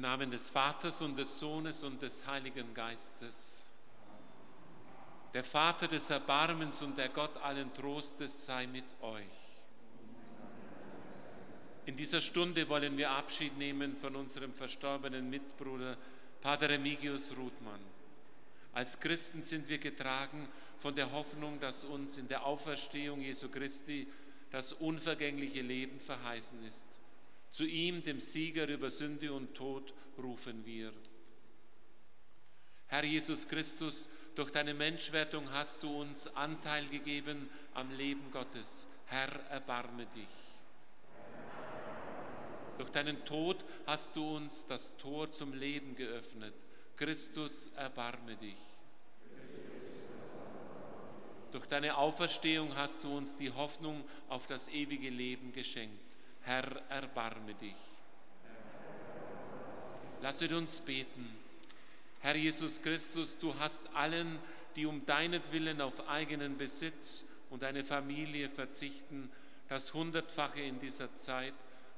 Im Namen des Vaters und des Sohnes und des Heiligen Geistes. Der Vater des Erbarmens und der Gott allen Trostes sei mit euch. In dieser Stunde wollen wir Abschied nehmen von unserem verstorbenen Mitbruder Pater Remigius Ruthmann. Als Christen sind wir getragen von der Hoffnung, dass uns in der Auferstehung Jesu Christi das unvergängliche Leben verheißen ist. Zu ihm, dem Sieger über Sünde und Tod, rufen wir. Herr Jesus Christus, durch deine Menschwertung hast du uns Anteil gegeben am Leben Gottes. Herr, erbarme dich. Durch deinen Tod hast du uns das Tor zum Leben geöffnet. Christus, erbarme dich. Durch deine Auferstehung hast du uns die Hoffnung auf das ewige Leben geschenkt. Herr, erbarme dich. Lasset uns beten. Herr Jesus Christus, du hast allen, die um deinetwillen auf eigenen Besitz und eine Familie verzichten, das Hundertfache in dieser Zeit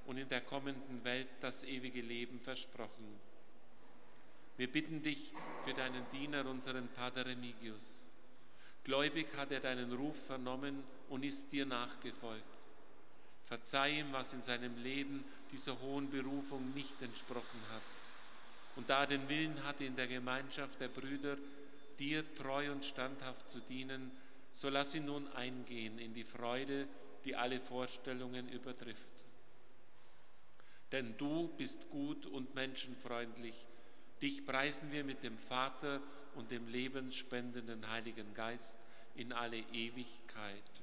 und in der kommenden Welt das ewige Leben versprochen. Wir bitten dich für deinen Diener, unseren Pater Remigius. Gläubig hat er deinen Ruf vernommen und ist dir nachgefolgt. Verzeih ihm, was in seinem Leben dieser hohen Berufung nicht entsprochen hat. Und da er den Willen hatte, in der Gemeinschaft der Brüder dir treu und standhaft zu dienen, so lass ihn nun eingehen in die Freude, die alle Vorstellungen übertrifft. Denn du bist gut und menschenfreundlich. Dich preisen wir mit dem Vater und dem lebensspendenden Heiligen Geist in alle Ewigkeit.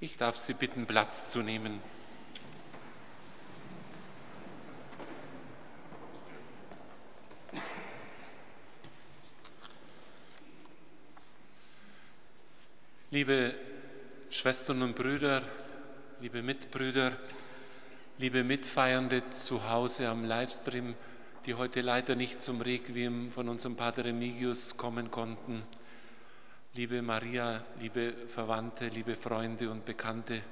Ich darf Sie bitten, Platz zu nehmen. Liebe Schwestern und Brüder, liebe Mitbrüder, liebe Mitfeiernde zu Hause am Livestream, die heute leider nicht zum Requiem von unserem Pater Remigius kommen konnten, liebe Maria, liebe Verwandte, liebe Freunde und Bekannte,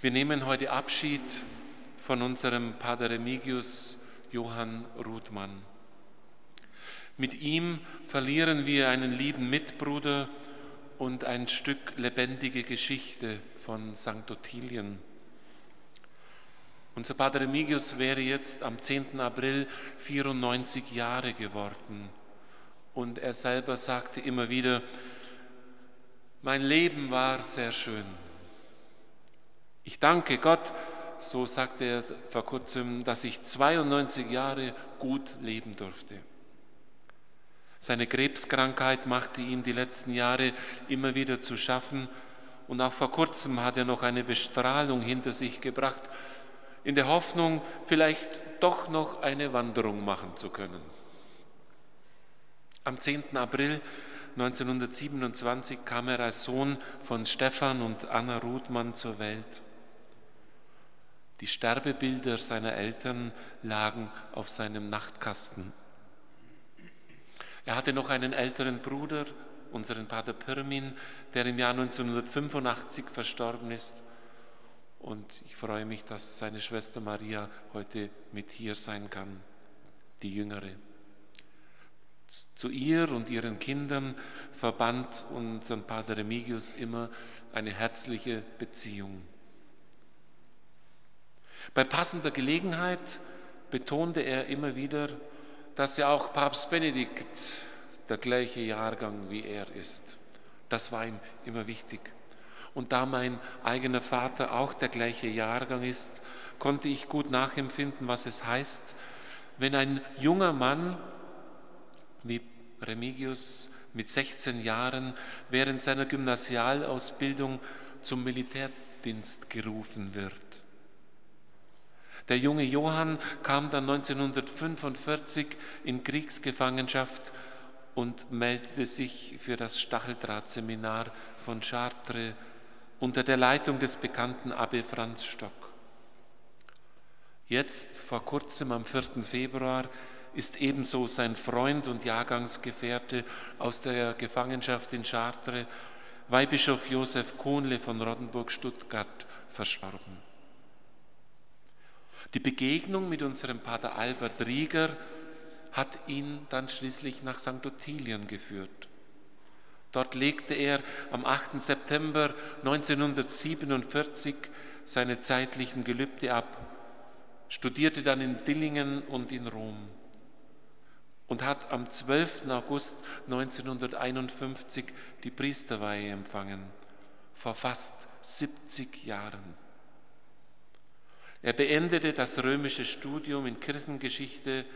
wir nehmen heute Abschied von unserem Pater Remigius Johann Ruthmann. Mit ihm verlieren wir einen lieben Mitbruder, und ein Stück lebendige Geschichte von St. Ottilien. Unser Pater Remigius wäre jetzt am 10. April 94 Jahre geworden. Und er selber sagte immer wieder, mein Leben war sehr schön. Ich danke Gott, so sagte er vor kurzem, dass ich 92 Jahre gut leben durfte. Seine Krebskrankheit machte ihm die letzten Jahre immer wieder zu schaffen und auch vor kurzem hat er noch eine Bestrahlung hinter sich gebracht, in der Hoffnung, vielleicht doch noch eine Wanderung machen zu können. Am 10. April 1927 kam er als Sohn von Stefan und Anna Ruthmann zur Welt. Die Sterbebilder seiner Eltern lagen auf seinem Nachtkasten. Er hatte noch einen älteren Bruder, unseren Pater Pirmin, der im Jahr 1985 verstorben ist. Und ich freue mich, dass seine Schwester Maria heute mit hier sein kann, die Jüngere. Zu ihr und ihren Kindern verband unseren Pater Remigius immer eine herzliche Beziehung. Bei passender Gelegenheit betonte er immer wieder, dass ja auch Papst Benedikt der gleiche Jahrgang wie er ist. Das war ihm immer wichtig. Und da mein eigener Vater auch der gleiche Jahrgang ist, konnte ich gut nachempfinden, was es heißt, wenn ein junger Mann wie Remigius mit 16 Jahren während seiner Gymnasialausbildung zum Militärdienst gerufen wird. Der junge Johann kam dann 1945 in Kriegsgefangenschaft und meldete sich für das Stacheldrahtseminar von Chartres unter der Leitung des bekannten Abbe Franz Stock. Jetzt, vor kurzem am 4. Februar, ist ebenso sein Freund und Jahrgangsgefährte aus der Gefangenschaft in Chartres, Weihbischof Josef Kohnle von Roddenburg-Stuttgart, verstorben. Die Begegnung mit unserem Pater Albert Rieger hat ihn dann schließlich nach St. Ottilien geführt. Dort legte er am 8. September 1947 seine zeitlichen Gelübde ab, studierte dann in Dillingen und in Rom und hat am 12. August 1951 die Priesterweihe empfangen, vor fast 70 Jahren. Er beendete das römische Studium in Kirchengeschichte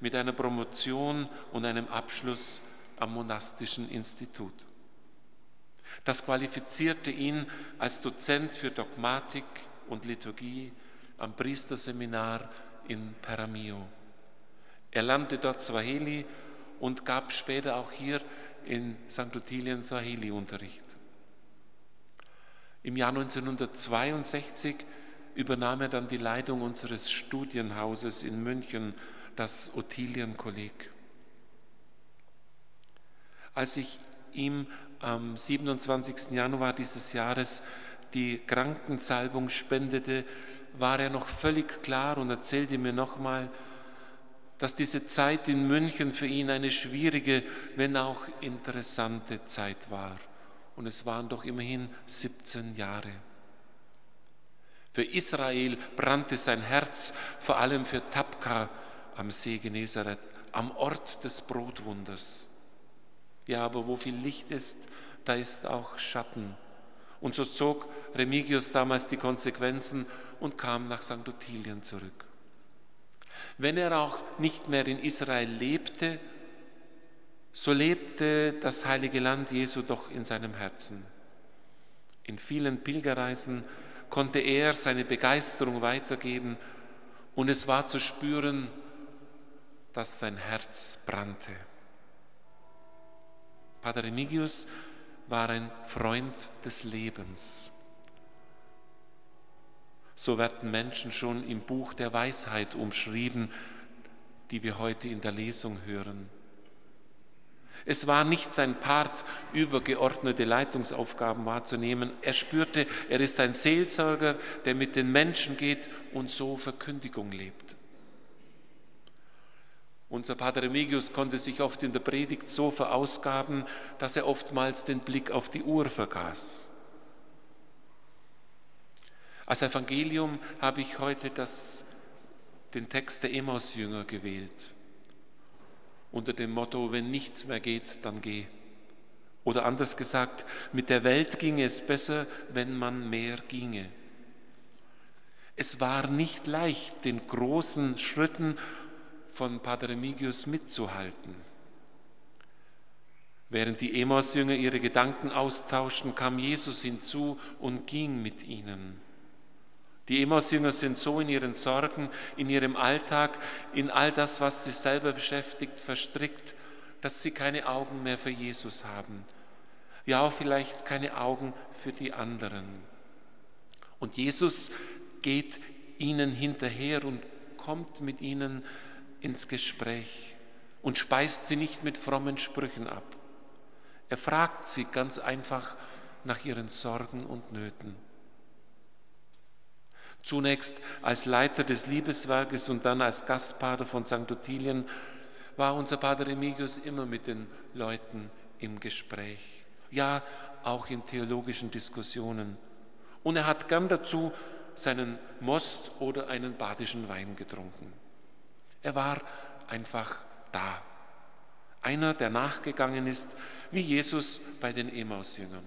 mit einer Promotion und einem Abschluss am monastischen Institut. Das qualifizierte ihn als Dozent für Dogmatik und Liturgie am Priesterseminar in Paramio. Er lernte dort Swahili und gab später auch hier in St. Ottilien Swahili-Unterricht. Im Jahr 1962 übernahm er dann die Leitung unseres Studienhauses in München, das Ottilien-Kolleg. Als ich ihm am 27. Januar dieses Jahres die Krankensalbung spendete, war er noch völlig klar und erzählte mir nochmal, dass diese Zeit in München für ihn eine schwierige, wenn auch interessante Zeit war. Und es waren doch immerhin 17 Jahre. Für Israel brannte sein Herz, vor allem für Tabka am See Genezareth, am Ort des Brotwunders. Ja, aber wo viel Licht ist, da ist auch Schatten. Und so zog Remigius damals die Konsequenzen und kam nach St. Ottilien zurück. Wenn er auch nicht mehr in Israel lebte, so lebte das heilige Land Jesu doch in seinem Herzen. In vielen Pilgerreisen konnte er seine Begeisterung weitergeben und es war zu spüren, dass sein Herz brannte. Pater Remigius war ein Freund des Lebens. So werden Menschen schon im Buch der Weisheit umschrieben, die wir heute in der Lesung hören. Es war nicht sein Part, übergeordnete Leitungsaufgaben wahrzunehmen. Er spürte, er ist ein Seelsorger, der mit den Menschen geht und so Verkündigung lebt. Unser Pater Remigius konnte sich oft in der Predigt so verausgaben, dass er oftmals den Blick auf die Uhr vergaß. Als Evangelium habe ich heute das, den Text der Emmaus-Jünger gewählt unter dem Motto, wenn nichts mehr geht, dann geh. Oder anders gesagt, mit der Welt ginge es besser, wenn man mehr ginge. Es war nicht leicht, den großen Schritten von Pater Remigius mitzuhalten. Während die Emmaus-Jünger ihre Gedanken austauschten, kam Jesus hinzu und ging mit ihnen. Die Emmaus-Jünger sind so in ihren Sorgen, in ihrem Alltag, in all das, was sie selber beschäftigt, verstrickt, dass sie keine Augen mehr für Jesus haben. Ja, auch vielleicht keine Augen für die anderen. Und Jesus geht ihnen hinterher und kommt mit ihnen ins Gespräch und speist sie nicht mit frommen Sprüchen ab. Er fragt sie ganz einfach nach ihren Sorgen und Nöten. Zunächst als Leiter des Liebeswerkes und dann als Gastpater von St. Ottilien war unser Pater Remigius immer mit den Leuten im Gespräch, ja auch in theologischen Diskussionen. Und er hat gern dazu seinen Most oder einen badischen Wein getrunken. Er war einfach da. Einer, der nachgegangen ist, wie Jesus bei den Emmaus-Jüngern.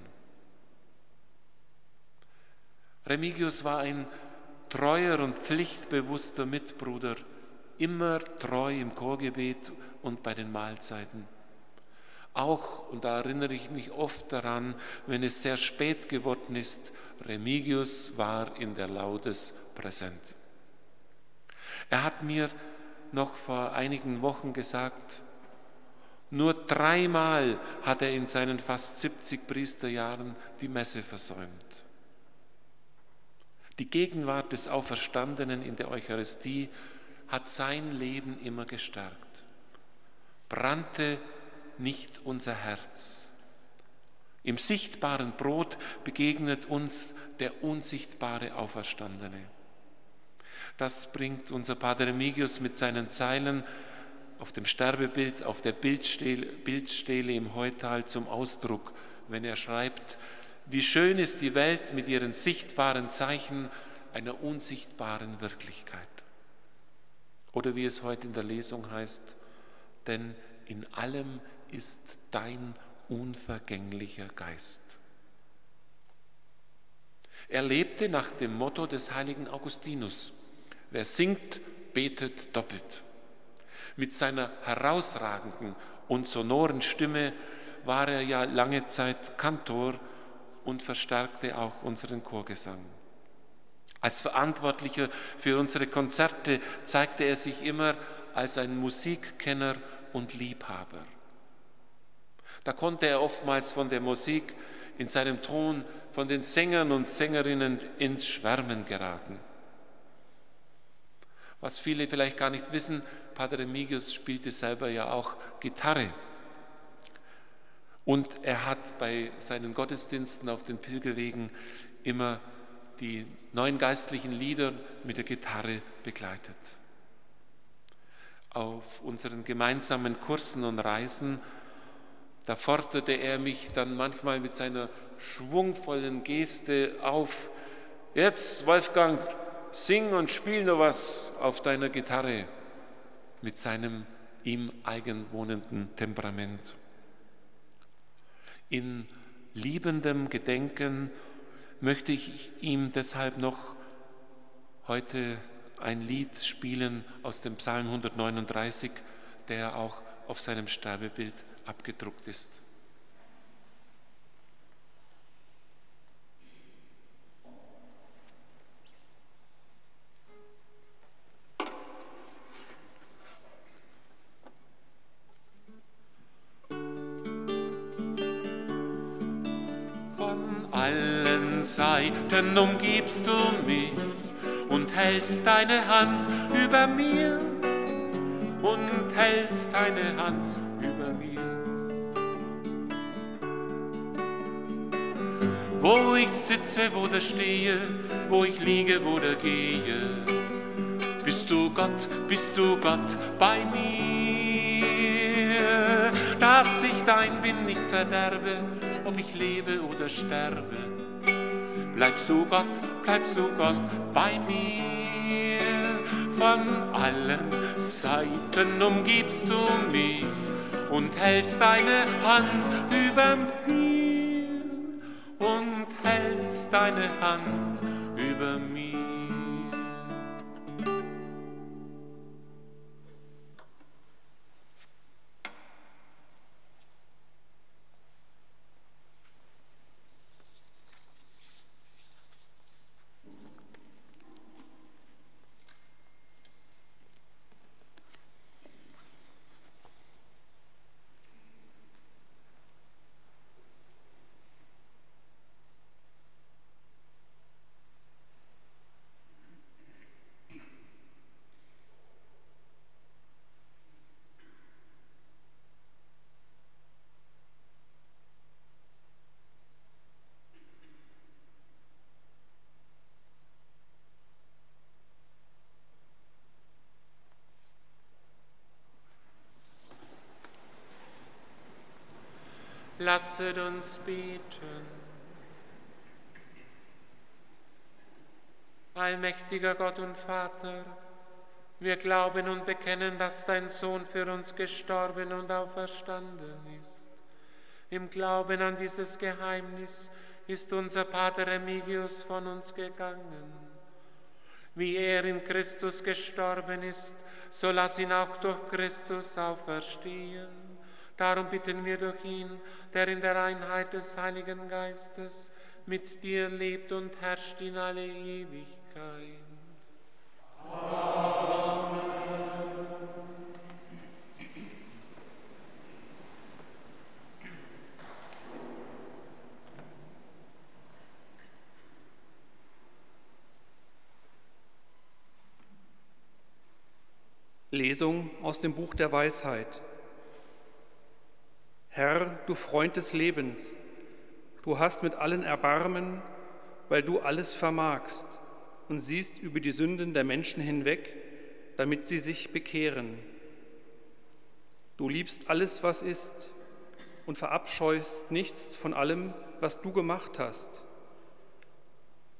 Remigius war ein treuer und pflichtbewusster Mitbruder, immer treu im Chorgebet und bei den Mahlzeiten. Auch, und da erinnere ich mich oft daran, wenn es sehr spät geworden ist, Remigius war in der Laudes präsent. Er hat mir noch vor einigen Wochen gesagt, nur dreimal hat er in seinen fast 70 Priesterjahren die Messe versäumt. Die Gegenwart des Auferstandenen in der Eucharistie hat sein Leben immer gestärkt. Brannte nicht unser Herz. Im sichtbaren Brot begegnet uns der unsichtbare Auferstandene. Das bringt unser Pater Remigius mit seinen Zeilen auf dem Sterbebild, auf der Bildstele, Bildstele im Heutal zum Ausdruck, wenn er schreibt, wie schön ist die Welt mit ihren sichtbaren Zeichen einer unsichtbaren Wirklichkeit. Oder wie es heute in der Lesung heißt, denn in allem ist dein unvergänglicher Geist. Er lebte nach dem Motto des heiligen Augustinus, wer singt, betet doppelt. Mit seiner herausragenden und sonoren Stimme war er ja lange Zeit Kantor und verstärkte auch unseren Chorgesang. Als Verantwortlicher für unsere Konzerte zeigte er sich immer als ein Musikkenner und Liebhaber. Da konnte er oftmals von der Musik in seinem Ton von den Sängern und Sängerinnen ins Schwärmen geraten. Was viele vielleicht gar nicht wissen, Padre Remigius spielte selber ja auch Gitarre. Und er hat bei seinen Gottesdiensten auf den Pilgerwegen immer die neuen geistlichen Lieder mit der Gitarre begleitet. Auf unseren gemeinsamen Kursen und Reisen, da forderte er mich dann manchmal mit seiner schwungvollen Geste auf, jetzt Wolfgang, sing und spiel nur was auf deiner Gitarre mit seinem ihm eigenwohnenden Temperament. In liebendem Gedenken möchte ich ihm deshalb noch heute ein Lied spielen aus dem Psalm 139, der auch auf seinem Sterbebild abgedruckt ist. Zeiten umgibst du mich und hältst deine Hand über mir und hältst deine Hand über mir. Wo ich sitze, wo da stehe, wo ich liege, wo da gehe, bist du Gott, bist du Gott bei mir, dass ich dein bin nicht verderbe, ob ich lebe oder sterbe. Bleibst du Gott, bleibst du Gott bei mir, von allen Seiten umgibst du mich und hältst deine Hand über mir und hältst deine Hand Lasset uns beten. Allmächtiger Gott und Vater, wir glauben und bekennen, dass dein Sohn für uns gestorben und auferstanden ist. Im Glauben an dieses Geheimnis ist unser Pater Remigius von uns gegangen. Wie er in Christus gestorben ist, so lass ihn auch durch Christus auferstehen. Darum bitten wir durch ihn, der in der Einheit des Heiligen Geistes mit dir lebt und herrscht in alle Ewigkeit. Amen. Lesung aus dem Buch der Weisheit. Herr, du Freund des Lebens, du hast mit allen Erbarmen, weil du alles vermagst und siehst über die Sünden der Menschen hinweg, damit sie sich bekehren. Du liebst alles, was ist, und verabscheust nichts von allem, was du gemacht hast.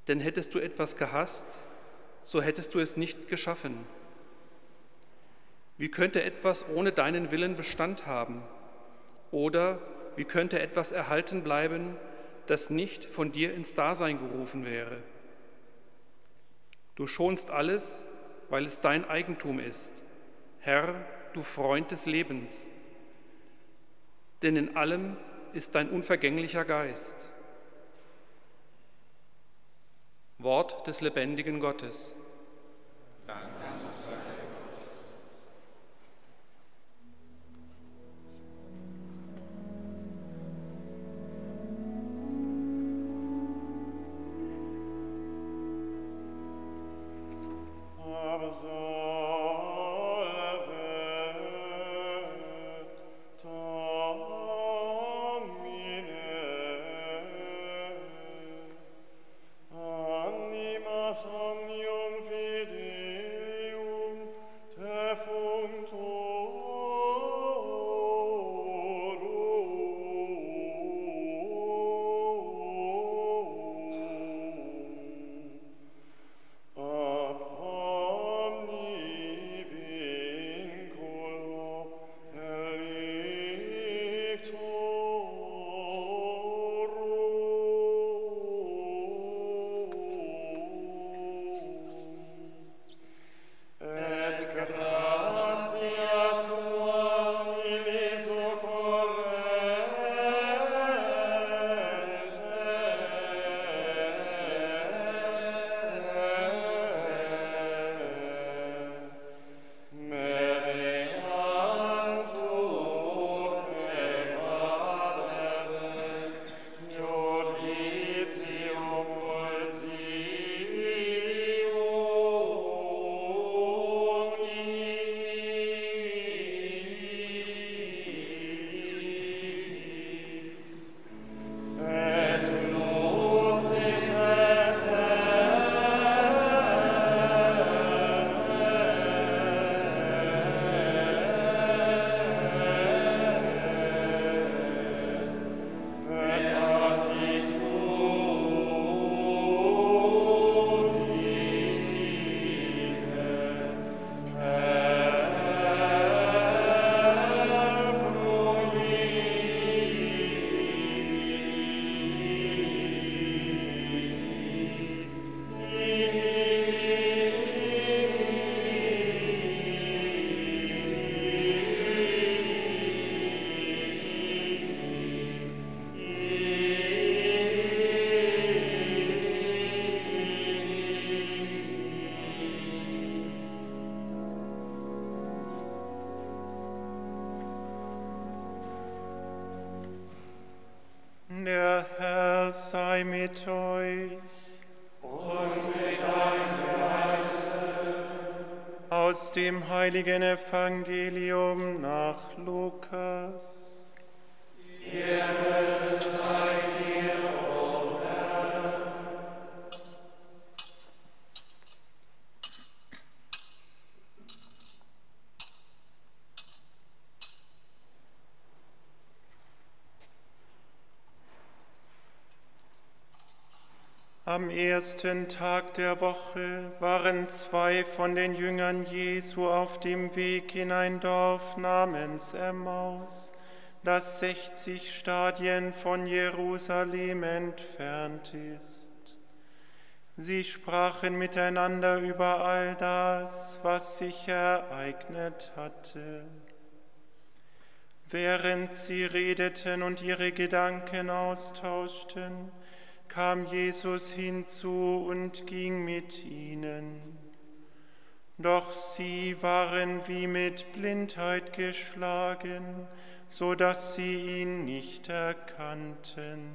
Denn hättest du etwas gehasst, so hättest du es nicht geschaffen. Wie könnte etwas ohne deinen Willen Bestand haben? Oder wie könnte etwas erhalten bleiben, das nicht von dir ins Dasein gerufen wäre? Du schonst alles, weil es dein Eigentum ist. Herr, du Freund des Lebens. Denn in allem ist dein unvergänglicher Geist. Wort des lebendigen Gottes. Lazar. Evangelium nach Lukas. Ehre sei Am ersten Tag der Woche waren zwei von den Jüngern Jesu auf dem Weg in ein Dorf namens Emmaus, das 60 Stadien von Jerusalem entfernt ist. Sie sprachen miteinander über all das, was sich ereignet hatte. Während sie redeten und ihre Gedanken austauschten, kam Jesus hinzu und ging mit ihnen. Doch sie waren wie mit Blindheit geschlagen, so dass sie ihn nicht erkannten.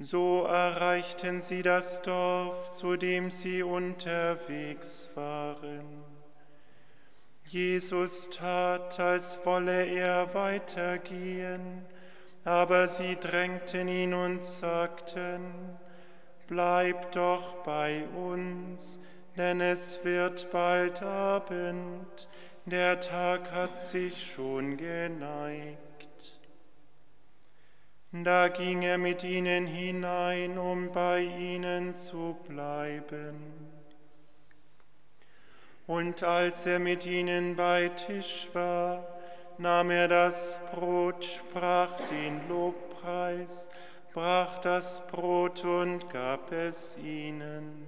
So erreichten sie das Dorf, zu dem sie unterwegs waren. Jesus tat, als wolle er weitergehen, aber sie drängten ihn und sagten, Bleib doch bei uns, denn es wird bald Abend, der Tag hat sich schon geneigt. Da ging er mit ihnen hinein, um bei ihnen zu bleiben. Und als er mit ihnen bei Tisch war, nahm er das Brot, sprach den Lobpreis, brach das Brot und gab es ihnen.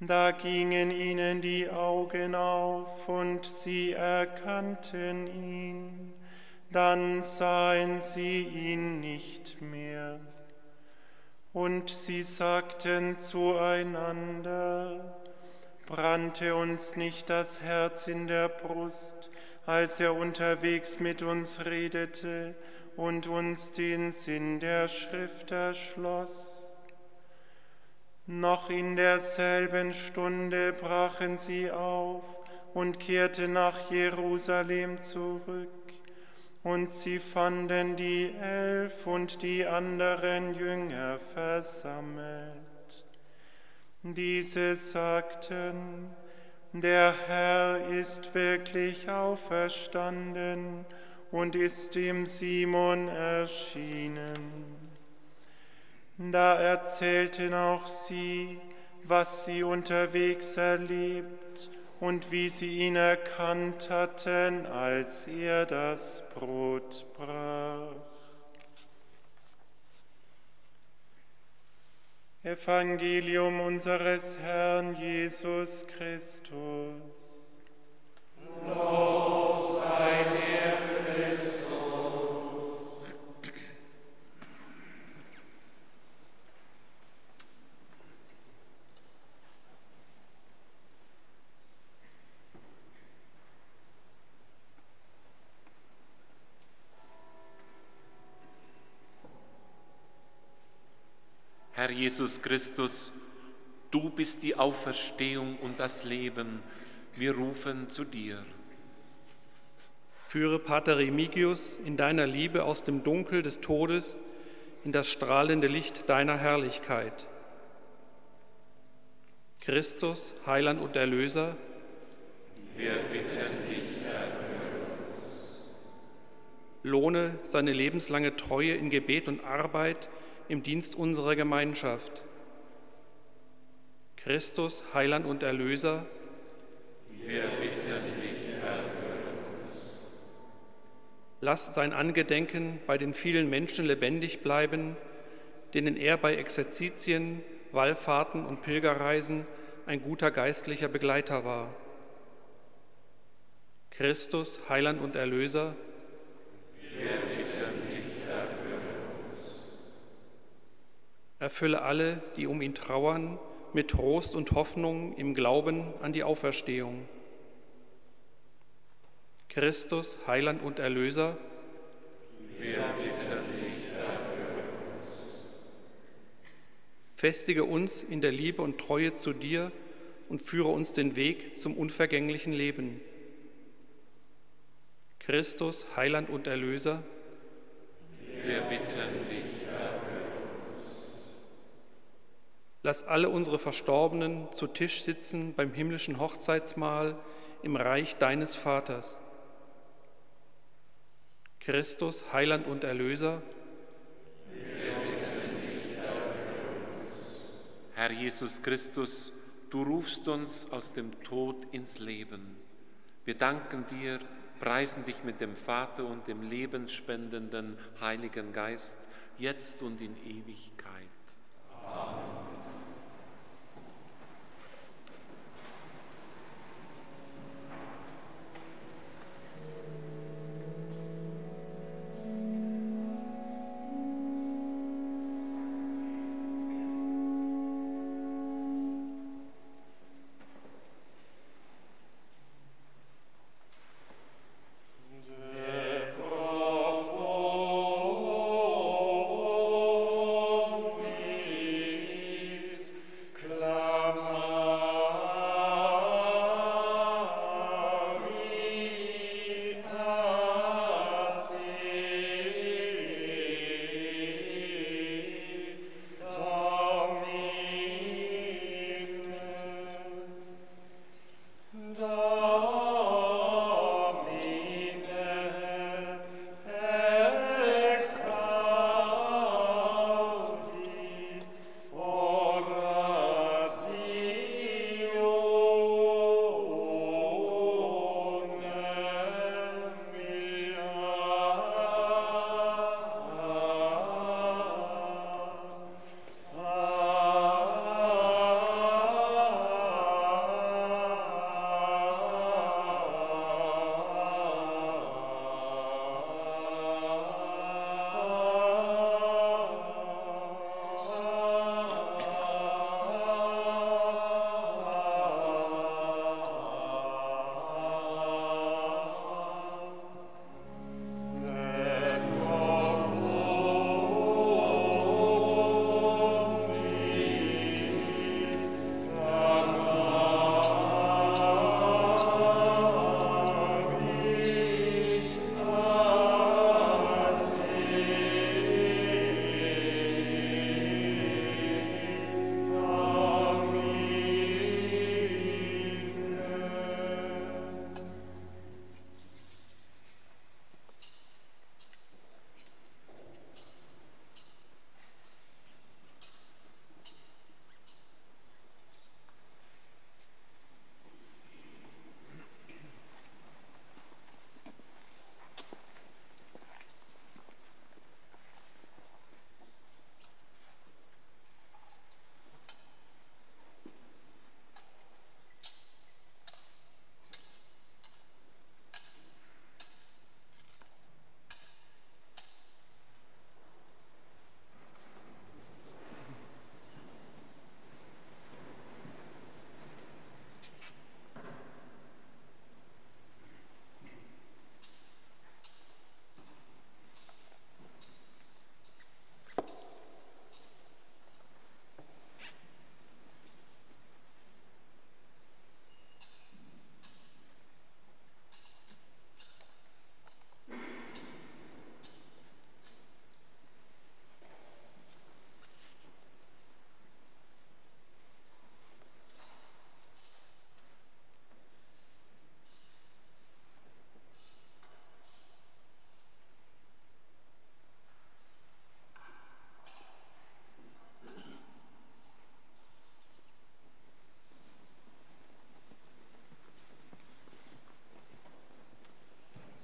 Da gingen ihnen die Augen auf und sie erkannten ihn, dann sahen sie ihn nicht mehr. Und sie sagten zueinander, brannte uns nicht das Herz in der Brust, als er unterwegs mit uns redete und uns den Sinn der Schrift erschloss. Noch in derselben Stunde brachen sie auf und kehrten nach Jerusalem zurück, und sie fanden die Elf und die anderen Jünger versammelt. Diese sagten, der Herr ist wirklich auferstanden und ist dem Simon erschienen. Da erzählten auch sie, was sie unterwegs erlebt und wie sie ihn erkannt hatten, als er das Brot brach. Evangelium unseres Herrn Jesus Christus. Lob Jesus Christus, du bist die Auferstehung und das Leben. Wir rufen zu dir. Führe Pater Remigius in deiner Liebe aus dem Dunkel des Todes in das strahlende Licht deiner Herrlichkeit. Christus, Heiland und Erlöser, wir bitten dich, erhöre uns. Lohne seine lebenslange Treue in Gebet und Arbeit im Dienst unserer Gemeinschaft. Christus, Heiland und Erlöser, wir bitten dich, erhöre uns. Lass sein Angedenken bei den vielen Menschen lebendig bleiben, denen er bei Exerzitien, Wallfahrten und Pilgerreisen ein guter geistlicher Begleiter war. Christus, Heiland und Erlöser, wir bitten dich, erhöre uns. Erfülle alle, die um ihn trauern, mit Trost und Hoffnung im Glauben an die Auferstehung. Christus, Heiland und Erlöser, wir bitten dich, uns. festige uns in der Liebe und Treue zu dir und führe uns den Weg zum unvergänglichen Leben. Christus, Heiland und Erlöser, wir bitten dich, Lass alle unsere Verstorbenen zu Tisch sitzen beim himmlischen Hochzeitsmahl im Reich deines Vaters. Christus, Heiland und Erlöser, Herr Jesus Christus, du rufst uns aus dem Tod ins Leben. Wir danken dir, preisen dich mit dem Vater und dem lebensspendenden Heiligen Geist, jetzt und in Ewigkeit. Amen.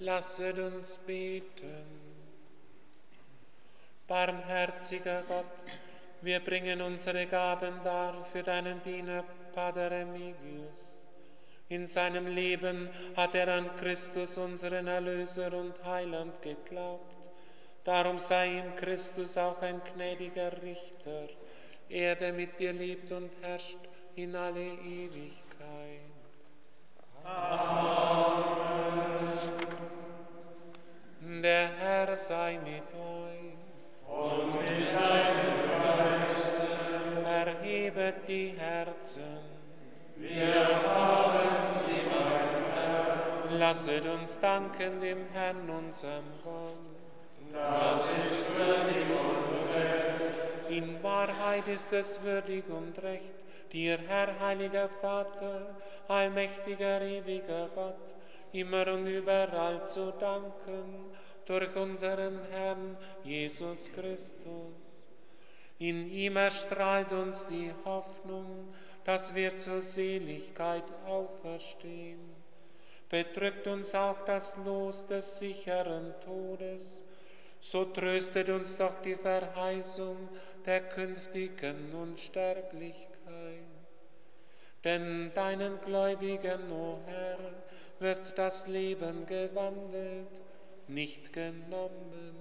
Lasset uns beten. Barmherziger Gott, wir bringen unsere Gaben dar für deinen Diener Pater Remigius. In seinem Leben hat er an Christus, unseren Erlöser und Heiland, geglaubt. Darum sei ihm Christus auch ein gnädiger Richter, er, der mit dir lebt und herrscht in alle Ewigkeit. sei mit euch. Und mit deinem Geist. Erhebet die Herzen. Wir haben sie, mein Herr. Lasset uns danken dem Herrn, unserem Gott. Das ist würdig und recht. In Wahrheit ist es würdig und recht, dir, Herr, heiliger Vater, allmächtiger, ewiger Gott, immer und überall zu danken durch unseren Herrn Jesus Christus. In ihm erstrahlt uns die Hoffnung, dass wir zur Seligkeit auferstehen. Bedrückt uns auch das Los des sicheren Todes, so tröstet uns doch die Verheißung der künftigen Unsterblichkeit. Denn deinen Gläubigen, o oh Herr, wird das Leben gewandelt, nicht genommen.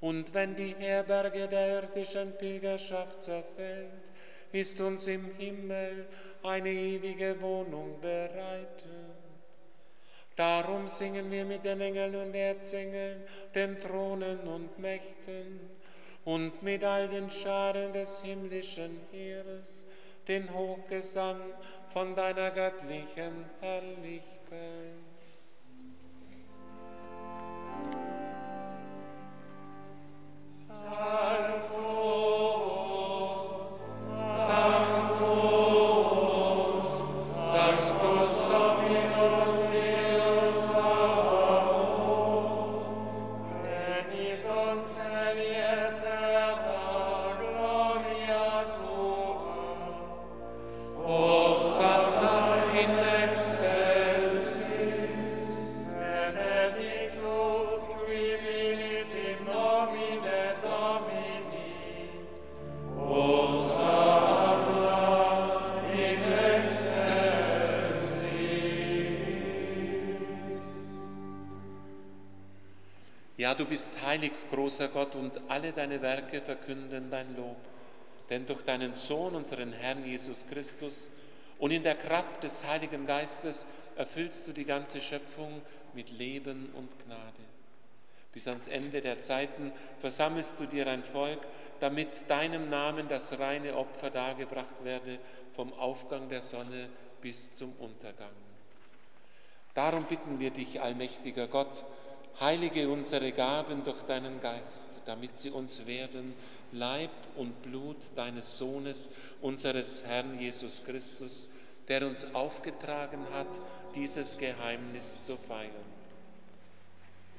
Und wenn die Herberge der irdischen Pilgerschaft zerfällt, ist uns im Himmel eine ewige Wohnung bereitet. Darum singen wir mit den Engeln und Erzengeln, den Thronen und Mächten und mit all den Scharen des himmlischen Heeres den Hochgesang von deiner göttlichen Herrlichkeit. Sancto, Sancto, heilig, großer Gott, und alle deine Werke verkünden dein Lob. Denn durch deinen Sohn, unseren Herrn Jesus Christus, und in der Kraft des Heiligen Geistes erfüllst du die ganze Schöpfung mit Leben und Gnade. Bis ans Ende der Zeiten versammelst du dir ein Volk, damit deinem Namen das reine Opfer dargebracht werde, vom Aufgang der Sonne bis zum Untergang. Darum bitten wir dich, allmächtiger Gott, Heilige unsere Gaben durch deinen Geist, damit sie uns werden Leib und Blut deines Sohnes, unseres Herrn Jesus Christus, der uns aufgetragen hat, dieses Geheimnis zu feiern.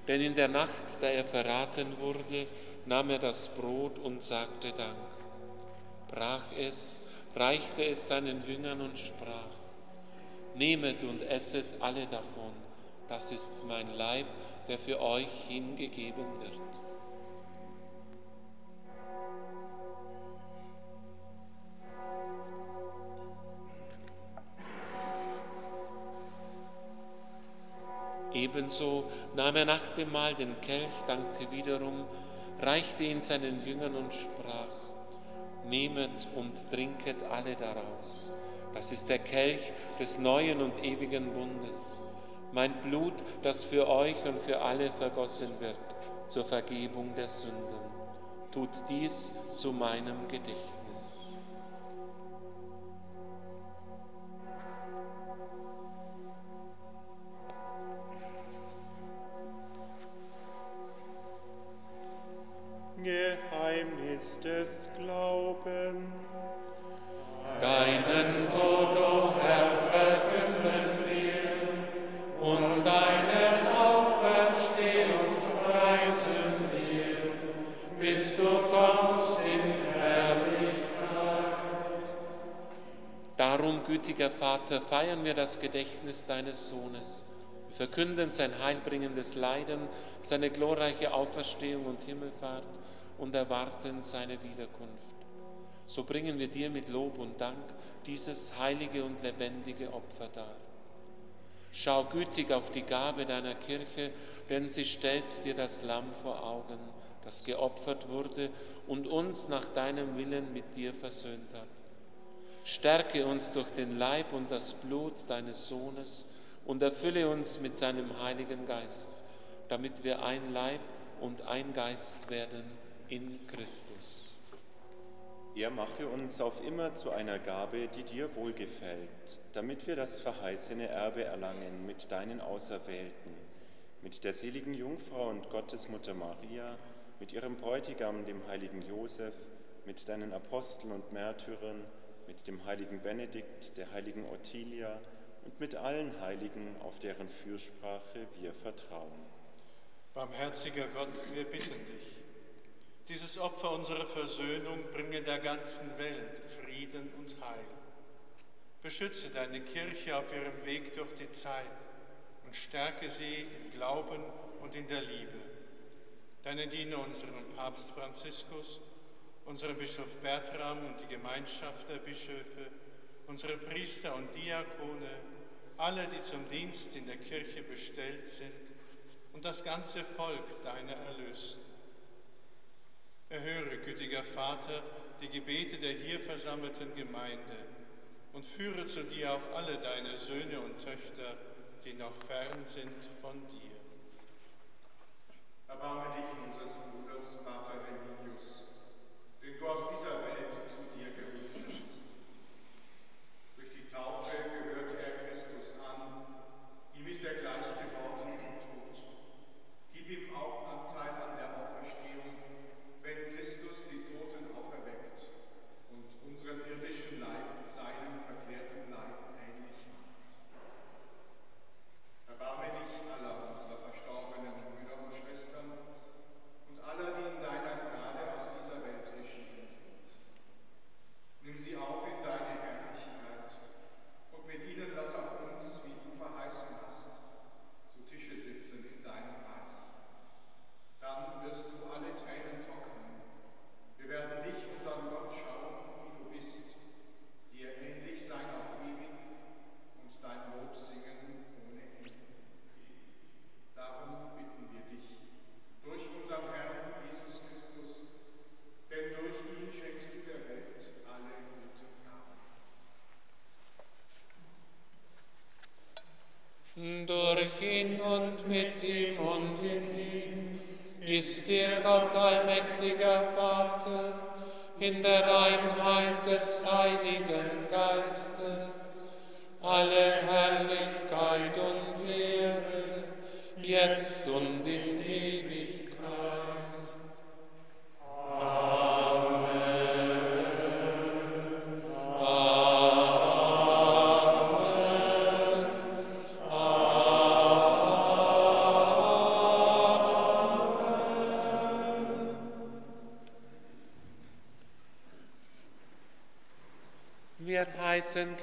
Denn in der Nacht, da er verraten wurde, nahm er das Brot und sagte Dank, brach es, reichte es seinen Jüngern und sprach, Nehmet und esset alle davon, das ist mein Leib, der für euch hingegeben wird. Ebenso nahm er nach dem Mahl den Kelch, dankte wiederum, reichte ihn seinen Jüngern und sprach, Nehmet und trinket alle daraus. Das ist der Kelch des neuen und ewigen Bundes mein Blut, das für euch und für alle vergossen wird zur Vergebung der Sünden. Tut dies zu meinem Gedächtnis. Geheimnis des Glaubens. Deinen Tod, gütiger Vater, feiern wir das Gedächtnis deines Sohnes. Wir verkünden sein heilbringendes Leiden, seine glorreiche Auferstehung und Himmelfahrt und erwarten seine Wiederkunft. So bringen wir dir mit Lob und Dank dieses heilige und lebendige Opfer dar. Schau gütig auf die Gabe deiner Kirche, denn sie stellt dir das Lamm vor Augen, das geopfert wurde und uns nach deinem Willen mit dir versöhnt hat. Stärke uns durch den Leib und das Blut deines Sohnes und erfülle uns mit seinem Heiligen Geist, damit wir ein Leib und ein Geist werden in Christus. Er mache uns auf immer zu einer Gabe, die dir wohlgefällt, damit wir das verheißene Erbe erlangen mit deinen Auserwählten, mit der seligen Jungfrau und Gottesmutter Maria, mit ihrem Bräutigam, dem heiligen Josef, mit deinen Aposteln und Märtyrern, mit dem heiligen Benedikt, der heiligen Ottilia und mit allen Heiligen, auf deren Fürsprache wir vertrauen. Barmherziger Gott, wir bitten dich dieses Opfer unserer Versöhnung bringe der ganzen Welt Frieden und Heil. Beschütze deine Kirche auf ihrem Weg durch die Zeit und stärke sie im Glauben und in der Liebe. Deine Diener, unseren Papst Franziskus, unseren Bischof Bertram und die Gemeinschaft der Bischöfe, unsere Priester und Diakone, alle, die zum Dienst in der Kirche bestellt sind und das ganze Volk deiner Erlösten. Erhöre, gütiger Vater, die Gebete der hier versammelten Gemeinde und führe zu dir auch alle deine Söhne und Töchter, die noch fern sind von dir. Erbarme dich Pater Remigius, den du aus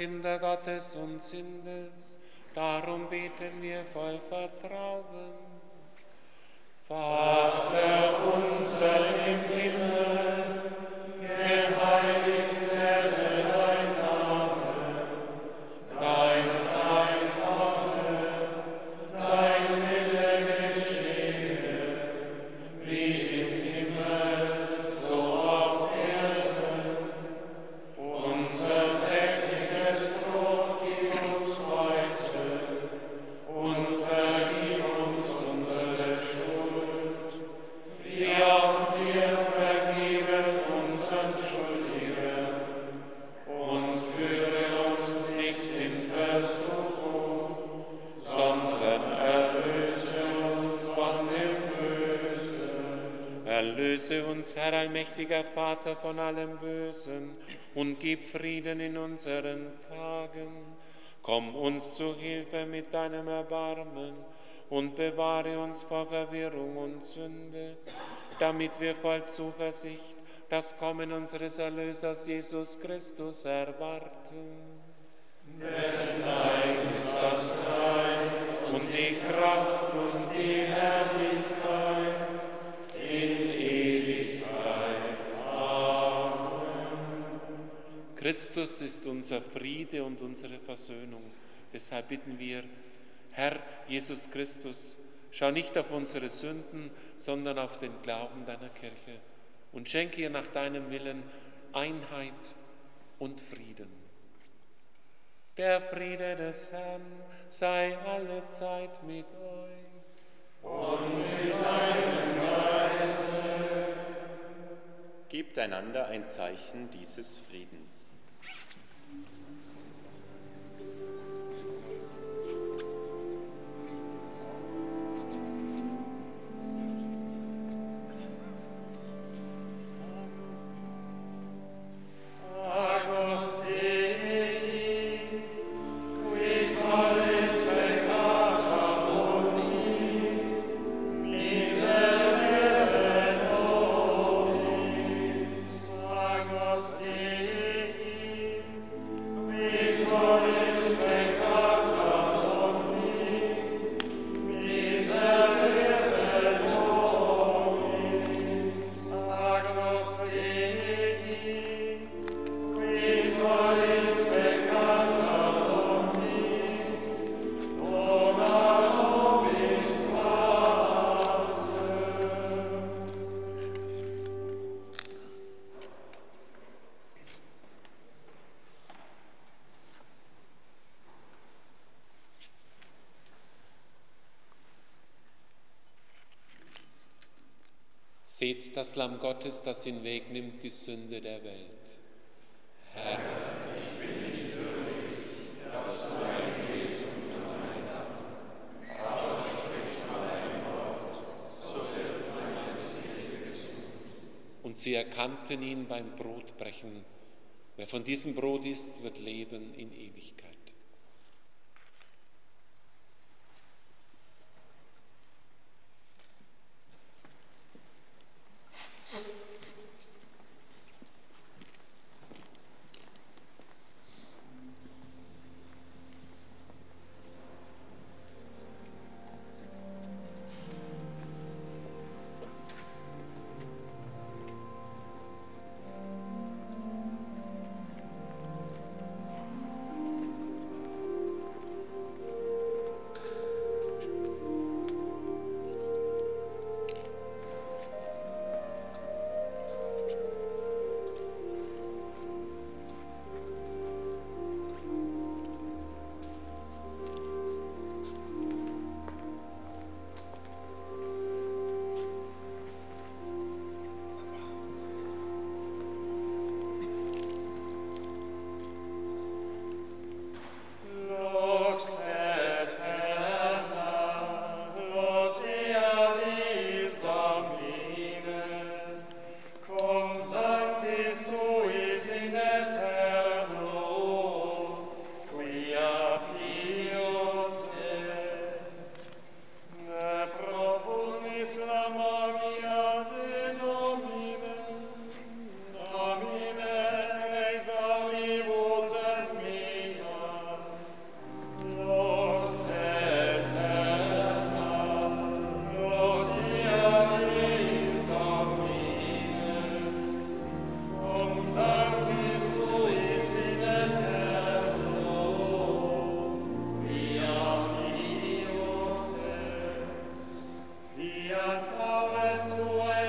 Kinder Gottes und sind es. Darum beten wir voll Vertrauen. Allmächtiger Vater, von allem Bösen und gib Frieden in unseren Tagen. Komm uns zu Hilfe mit deinem Erbarmen und bewahre uns vor Verwirrung und Sünde, damit wir voll Zuversicht das Kommen unseres Erlösers Jesus Christus erwarten. Denn dein ist das Reich und die Kraft und die Herrlichkeit Christus ist unser Friede und unsere Versöhnung. Deshalb bitten wir, Herr Jesus Christus, schau nicht auf unsere Sünden, sondern auf den Glauben deiner Kirche und schenke ihr nach deinem Willen Einheit und Frieden. Der Friede des Herrn sei alle Zeit mit euch. Und mit deinem Geiste. Gebt einander ein Zeichen dieses Friedens. Das Lamm Gottes, das hinwegnimmt die Sünde der Welt. Herr, ich bin nicht würdig, dass du ein bist und mein Dach, aber sprich nur ein Wort, so wird meine Seele gesund. Und sie erkannten ihn beim Brotbrechen. Wer von diesem Brot isst, wird leben in Ewigkeit. fiat aures tuae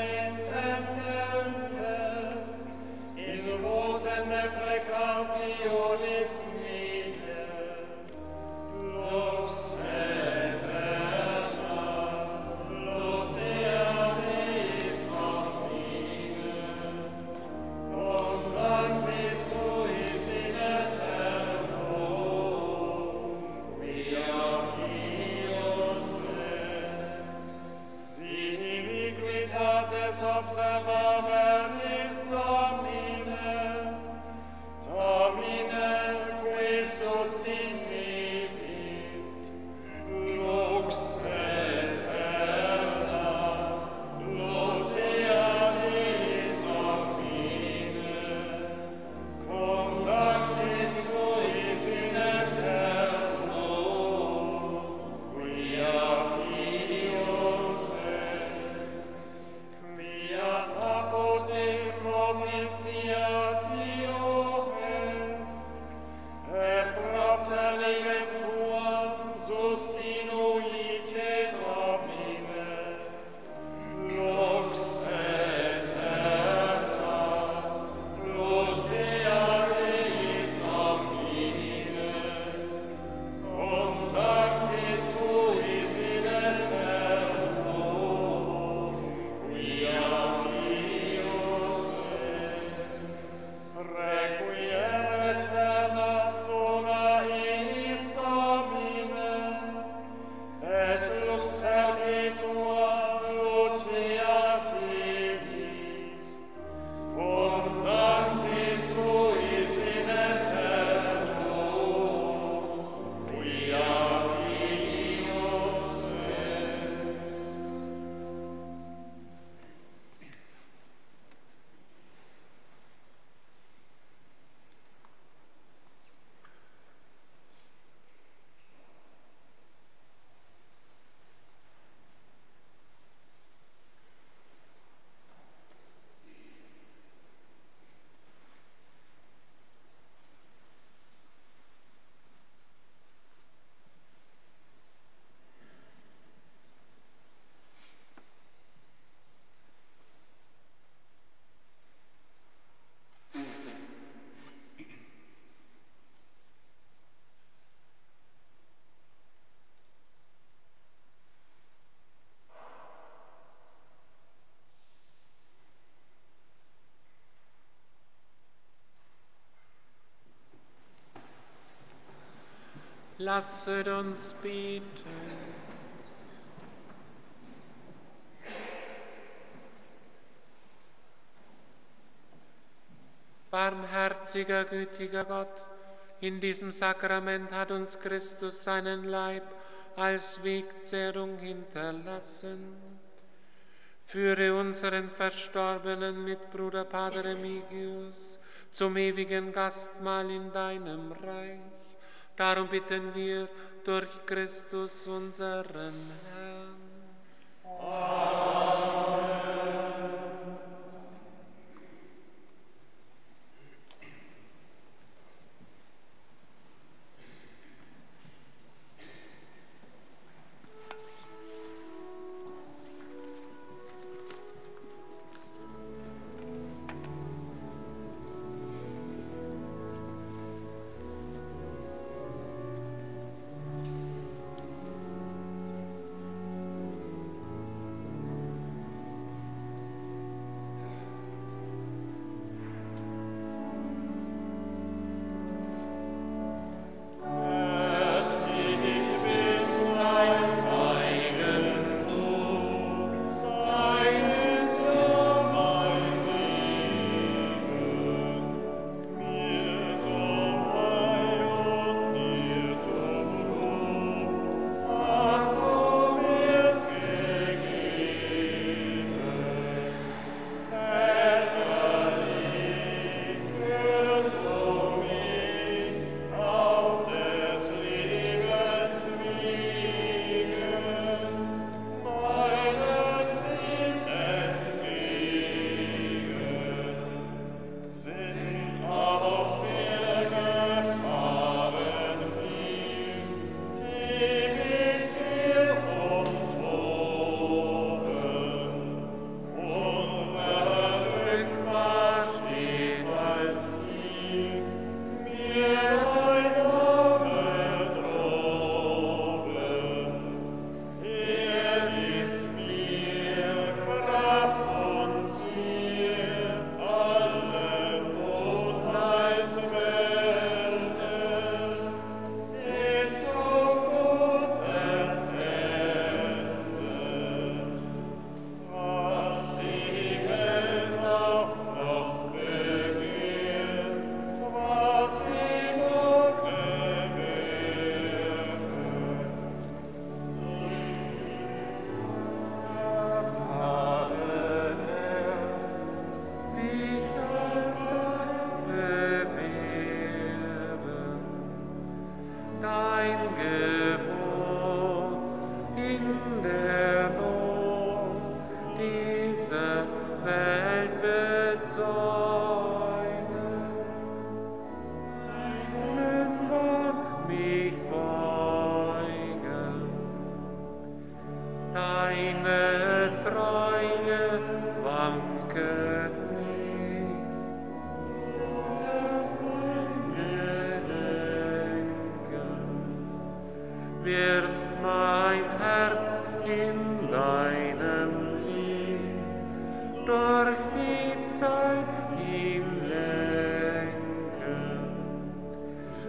Lasset uns beten. Barmherziger, gütiger Gott, in diesem Sakrament hat uns Christus seinen Leib als Wegzehrung hinterlassen. Führe unseren Verstorbenen mit Bruder Pater Remigius zum ewigen Gastmahl in deinem Reich. Darum bitten wir durch Christus unseren Herrn.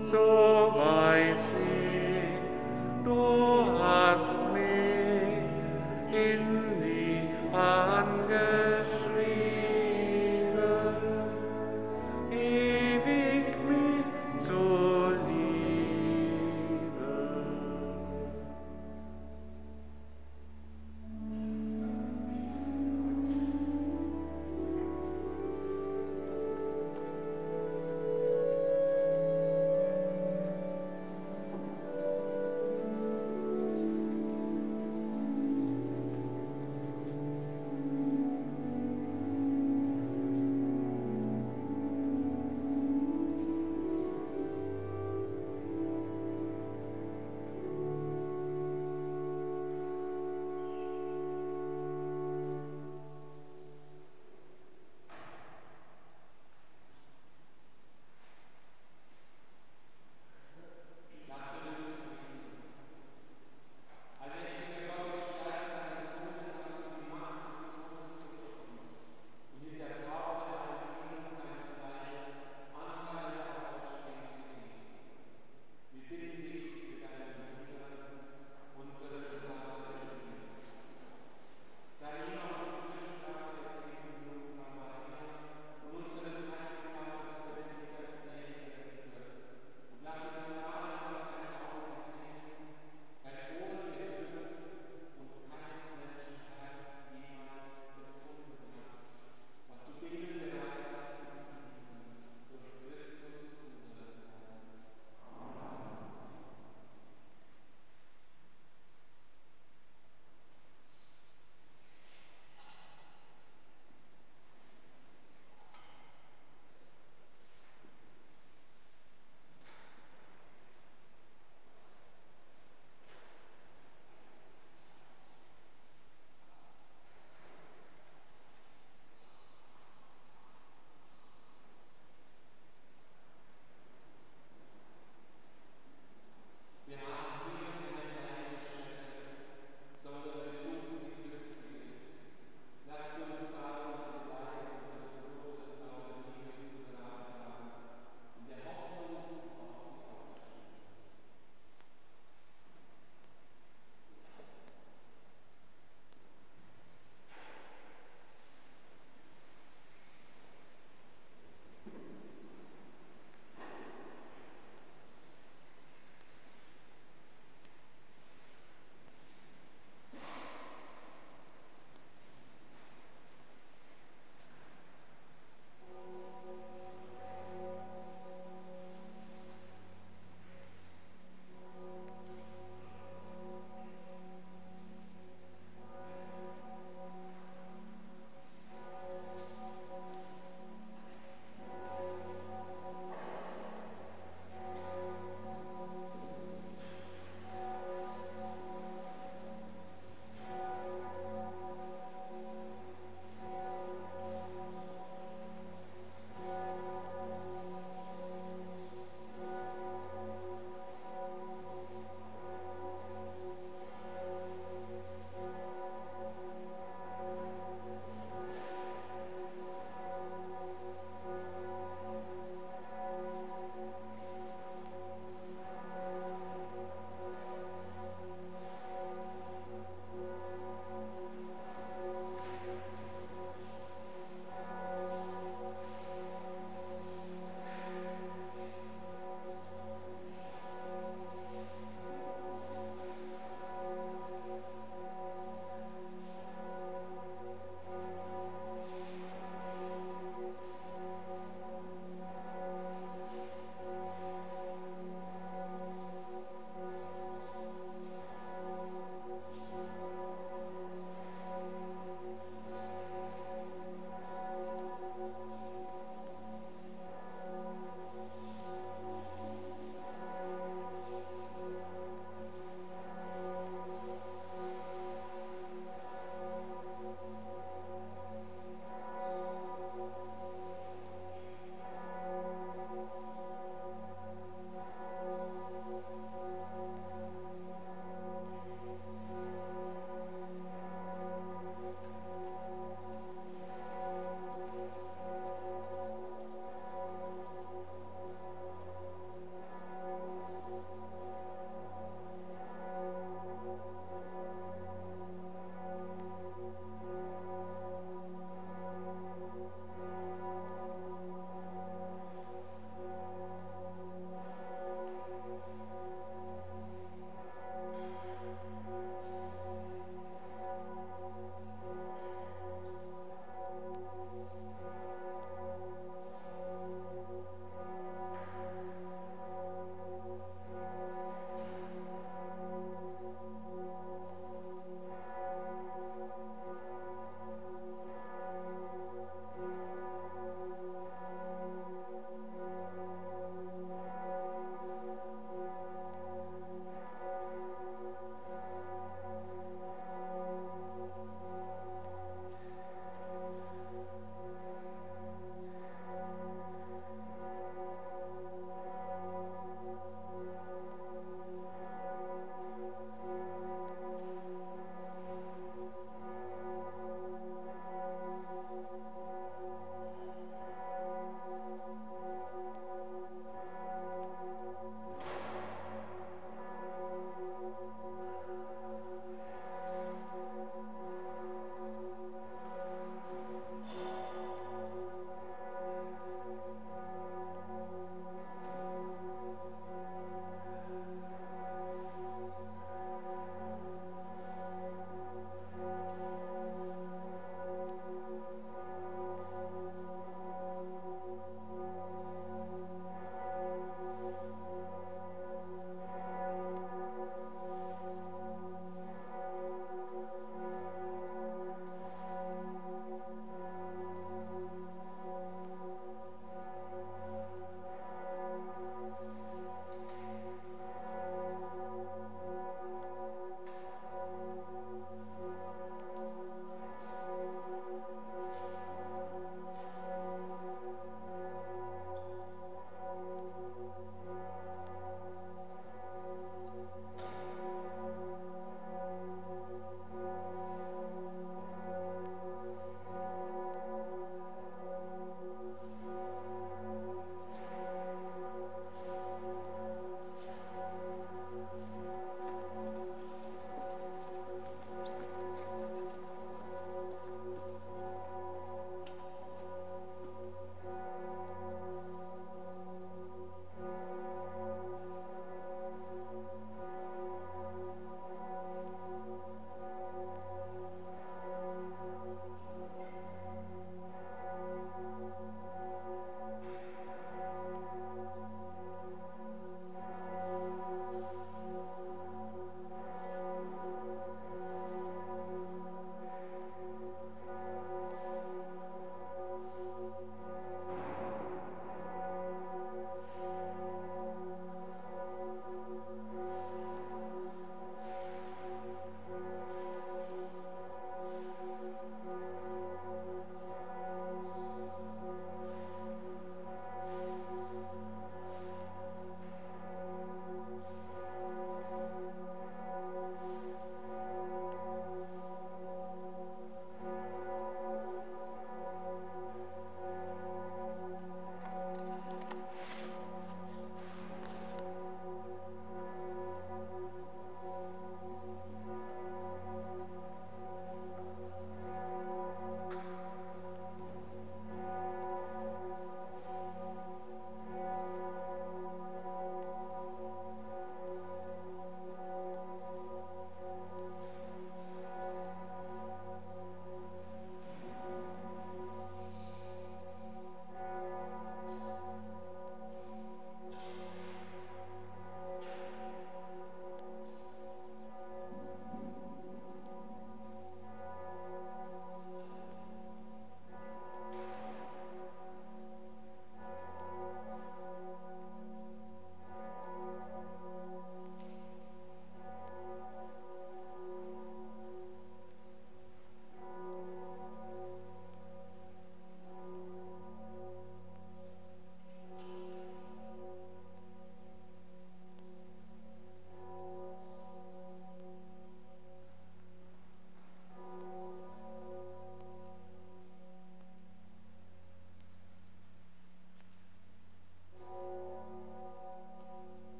So weiß ich, du hast mich in